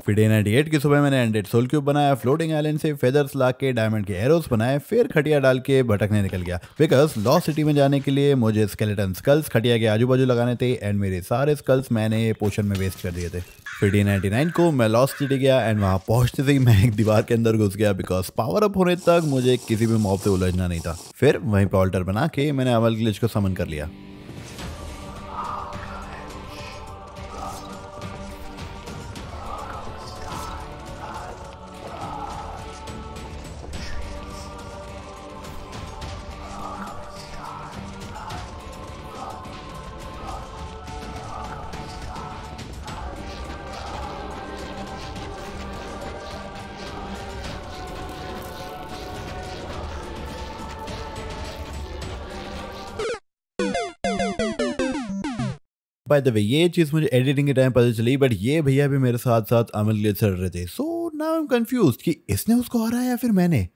फिर डे नाइनटी एट की सुबह मैंने एंडेड सोल क्यूब बनाया, फ्लोटिंग आइलैंड से फेदर्स ला के, डायमंड के एरोस बनाए, फिर खटिया डाल के भटकने निकल गया। बिकॉज़ लॉ सिटी में जाने के लिए मुझे स्केलेटन स्कल्स खटिया के आजू बाजू लगाने थे एंड मेरे सारे स्कल्स मैंने पोशन में वेस्ट कर दिए थे। फिर डी नाइनटी नाइन को मैं लॉस सिटी गया एंड वहाँ पहुँचते ही मैं एक दीवार के अंदर घुस गया बिकॉज़ पावर अप होने तक मुझे किसी भी मॉब से उलझना नहीं था। फिर वहीं पर ऑल्टर बना के मैंने अमल ग्लिच को समन कर लिया। बाय द वे ये चीज़ मुझे एडिटिंग के टाइम पता चली बट ये भैया भी मेरे साथ साथ अमल के चढ़ रहे थे। So now I am confused कि इसने उसको हराया या फिर मैंने?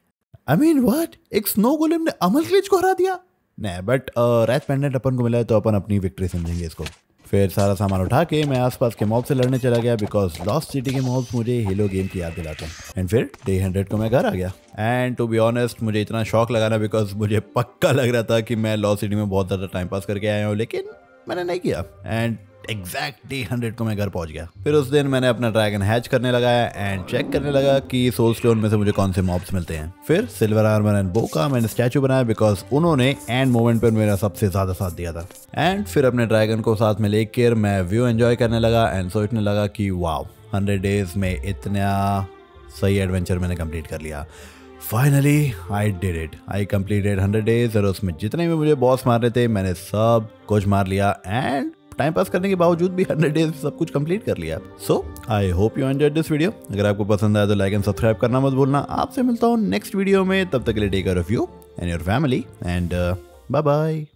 आई मीन व्हाट एक स्नो गोलेम ने अमल ग्लिच को हरा दिया? नहीं बट रैथ पेंडेंट अपन को मिला है तो अपन अपनी विक्ट्री समझेंगे इसको। फिर सारा सामान उठा के मैं आसपास के मॉब से लड़ने चला गया बिकॉज़ लॉस्ट सिटी के मॉब्स मुझे हीलो गेम की याद दिलाते हैं। एंड फिर डे हंड्रेड को मैं घर आ गया। एंड टू बी ऑनेस्ट मुझे इतना शौक लगाना बिकॉज़ मुझे पक्का लग रहा था कि मैं लॉस्ट सिटी में बहुत ज़्यादा टाइम पास करके आया हूँ, लेकिन मैंने नहीं किया। एंड एग्जैक्ट डे हंड्रेड को मैं घर पहुँच गया। फिर उस दिन मैंने अपना ड्रैगन हैच करने लगाया एंड चेक करने लगा कि सोल स्टोन में से मुझे कौन से मॉब्स मिलते हैं। फिर सिल्वर आर्मर एंड बो का मैंने स्टैचू बनाया बिकॉज़ उन्होंने एंड मोमेंट पर मेरा सबसे ज़्यादा साथ दिया था। एंड फिर अपने ड्रैगन को साथ में लेकर मैं व्यू एंजॉय करने लगा एंड सोचने लगा कि वाओ हंड्रेड डेज़ में इतना सही एडवेंचर मैंने कंप्लीट कर लिया। Finally I did it I completed hundred days और उसमें जितने भी मुझे बॉस मार रहे थे, मैंने सब कुछ मार लिया एंड टाइम पास करने के बावजूद भी हंड्रेड डेज़ सब कुछ कंप्लीट कर लिया। So I hope you enjoy this video अगर आपको पसंद आया तो लाइक एंड सब्सक्राइब करना मत भूलना। आपसे मिलता हूँ नेक्स्ट वीडियो में। तब तक के लिए take care of you and your family and bye bye